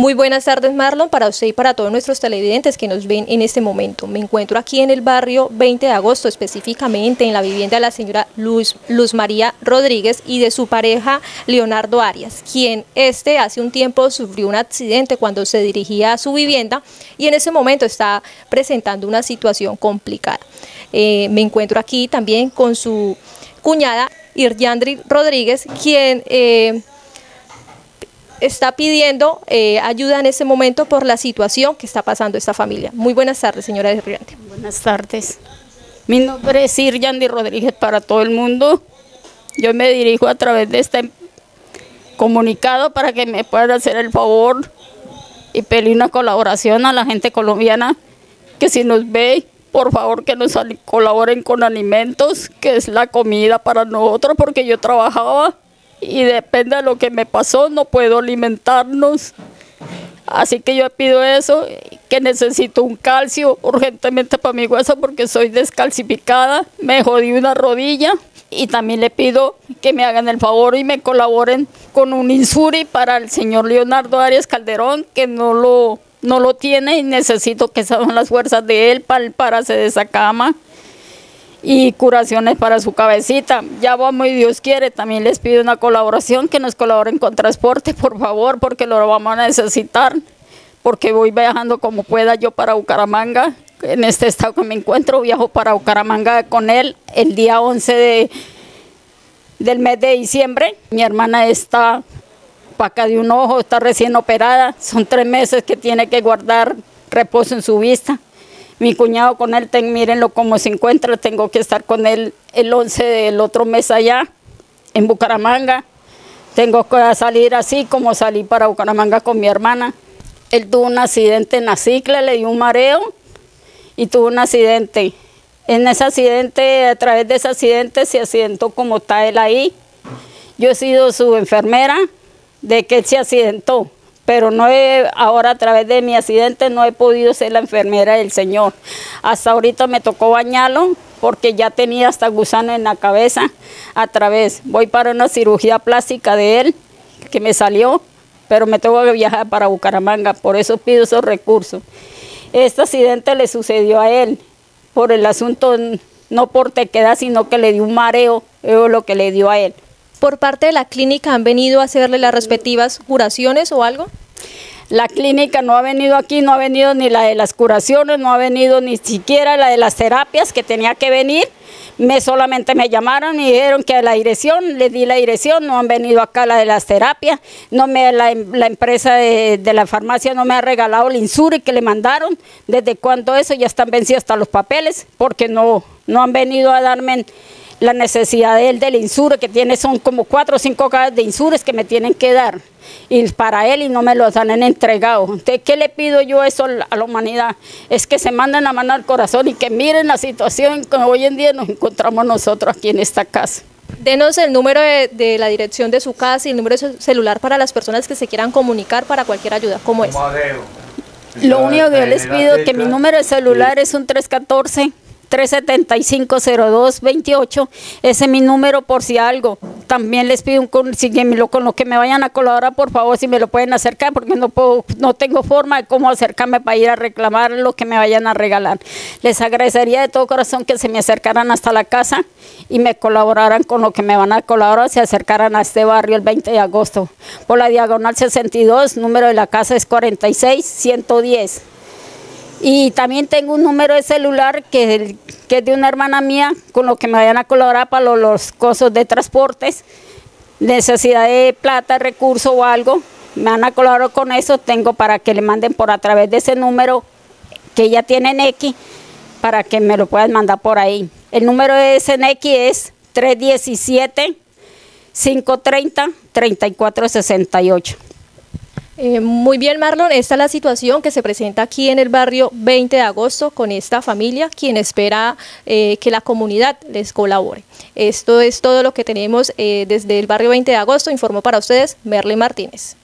Muy buenas tardes Marlon, para usted y para todos nuestros televidentes que nos ven en este momento. Me encuentro aquí en el barrio 20 de agosto, específicamente en la vivienda de la señora Luz, Luz María Rodríguez y de su pareja Leonardo Arias, quien este hace un tiempo sufrió un accidente cuando se dirigía a su vivienda y en ese momento está presentando una situación complicada. Eh, me encuentro aquí también con su cuñada Iryandri Rodríguez, quien... Eh, está pidiendo eh, ayuda en ese momento por la situación que está pasando esta familia. Muy buenas tardes, señora Riante. Buenas tardes. Mi nombre es Irjandi Rodríguez para todo el mundo. Yo me dirijo a través de este comunicado para que me puedan hacer el favor y pedir una colaboración a la gente colombiana que si nos ve, por favor que nos colaboren con alimentos, que es la comida para nosotros, porque yo trabajaba y depende de lo que me pasó, no puedo alimentarnos. Así que yo pido eso, que necesito un calcio urgentemente para mi hueso porque soy descalcificada, me jodí una rodilla y también le pido que me hagan el favor y me colaboren con un insuri para el señor Leonardo Arias Calderón, que no lo, no lo tiene y necesito que sean las fuerzas de él para pararse de esa cama y curaciones para su cabecita. Ya vamos y Dios quiere, también les pido una colaboración, que nos colaboren con transporte, por favor, porque lo vamos a necesitar, porque voy viajando como pueda yo para Bucaramanga. En este estado que me encuentro, viajo para Bucaramanga con él el día 11 de, del mes de diciembre. Mi hermana está paca de un ojo, está recién operada, son tres meses que tiene que guardar reposo en su vista. Mi cuñado con él, mírenlo cómo se encuentra, tengo que estar con él el 11 del otro mes allá, en Bucaramanga. Tengo que salir así como salí para Bucaramanga con mi hermana. Él tuvo un accidente en la cicla, le dio un mareo y tuvo un accidente. En ese accidente, a través de ese accidente, se accidentó como está él ahí. Yo he sido su enfermera de que él se accidentó pero no he, ahora a través de mi accidente no he podido ser la enfermera del Señor. Hasta ahorita me tocó bañarlo porque ya tenía hasta gusano en la cabeza a través. Voy para una cirugía plástica de él que me salió, pero me tengo que viajar para Bucaramanga, por eso pido esos recursos. Este accidente le sucedió a él por el asunto, no por tequedad, sino que le dio un mareo, es lo que le dio a él. ¿Por parte de la clínica han venido a hacerle las respectivas curaciones o algo? La clínica no ha venido aquí, no ha venido ni la de las curaciones, no ha venido ni siquiera la de las terapias que tenía que venir. Me solamente me llamaron y dijeron que la dirección, les di la dirección, no han venido acá la de las terapias, no me la, empresa de, la farmacia no me ha regalado el insuri que le mandaron, desde cuando eso ya están vencidos hasta los papeles, porque no, no han venido a darme la necesidad del, del insure que tiene, son como cuatro o cinco cajas de insures que me tienen que dar y para él y no me los han entregado. Entonces, ¿qué le pido yo eso a la humanidad? Es que se manden la mano al corazón y que miren la situación que hoy en día nos encontramos nosotros aquí en esta casa. Denos el número de, la dirección de su casa y el número de celular para las personas que se quieran comunicar para cualquier ayuda. ¿Cómo es? Lo único que les pido es que mi número de celular es un 314 375-0228. Ese es mi número por si algo. También les pido un, si lo, con lo que me vayan a colaborar, por favor, si me lo pueden acercar, porque no puedo, no tengo forma de cómo acercarme para ir a reclamar lo que me vayan a regalar. Les agradecería de todo corazón que se me acercaran hasta la casa y me colaboraran con lo que me van a colaborar, se acercaran a este barrio el 20 de agosto. Por la diagonal 62, número de la casa es 46 110. Y también tengo un número de celular que, que es de una hermana mía, con lo que me vayan a colaborar para los, los costos de transportes, necesidad de plata, recurso o algo, me van a colaborar con eso, tengo para que le manden por a través de ese número que ya tienen X, para que me lo puedan mandar por ahí. El número de SNX es 317 530 3468. Eh, muy bien, Marlon, esta es la situación que se presenta aquí en el barrio 20 de agosto con esta familia, quien espera eh, que la comunidad les colabore. Esto es todo lo que tenemos eh, desde el barrio 20 de agosto. Informó para ustedes Merle Martínez.